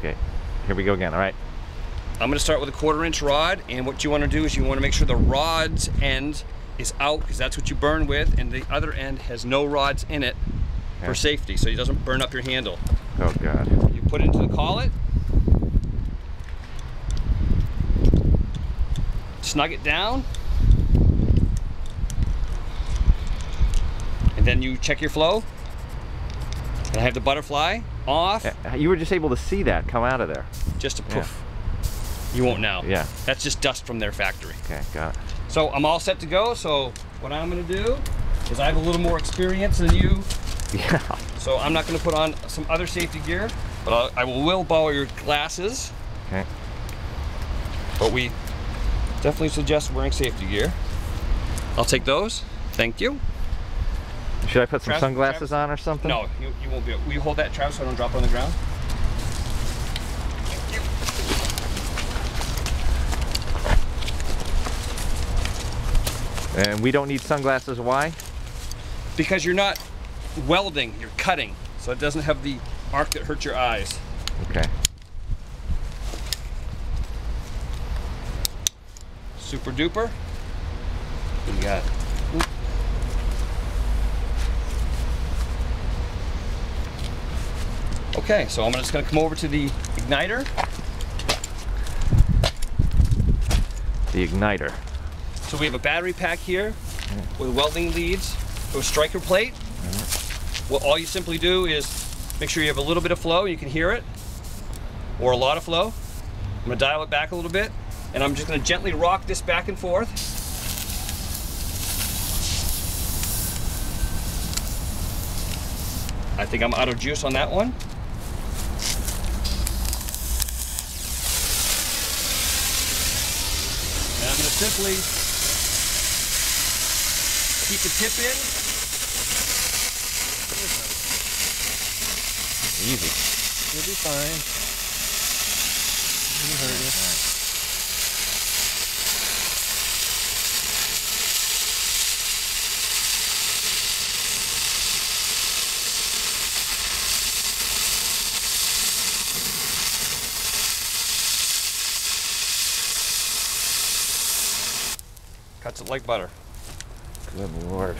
Okay, here we go again. All right. I'm gonna start with a quarter inch rod, and what you wanna do is you wanna make sure the rod's end is out, because that's what you burn with, and the other end has no rods in it Okay. for safety, so it doesn't burn up your handle. Oh God. You put it into the collet, snug it down, and then you check your flow. And I have the butterfly off, You were just able to see that come out of there. just a Yeah. poof. You won't now. Yeah. That's just dust from their factory. Okay, got it. So I'm all set to go. So what I'm gonna do is I have a little more experience than you. Yeah. So I'm not gonna put on some other safety gear, but I'll, I will borrow your glasses. Okay. But we definitely suggest wearing safety gear. I'll take those. Thank you. Should I put some Travis- sunglasses Travis- on or something? No, you, you won't be. Will you hold that, Travis, so I don't drop it on the ground? And we don't need sunglasses. Why? Because you're not welding, you're cutting. So it doesn't have the arc that hurts your eyes. Okay. Super duper. What you got? Okay, so I'm just gonna come over to the igniter. The igniter. So we have a battery pack here with welding leads, a striker plate. Mm-hmm. Well, all you simply do is make sure you have a little bit of flow, you can hear it, or a lot of flow. I'm gonna dial it back a little bit, and I'm just gonna gently rock this back and forth. I think I'm out of juice on that one. And I'm gonna simply keep the tip in. Easy. You'll be fine. Cuts it like butter. Good lord.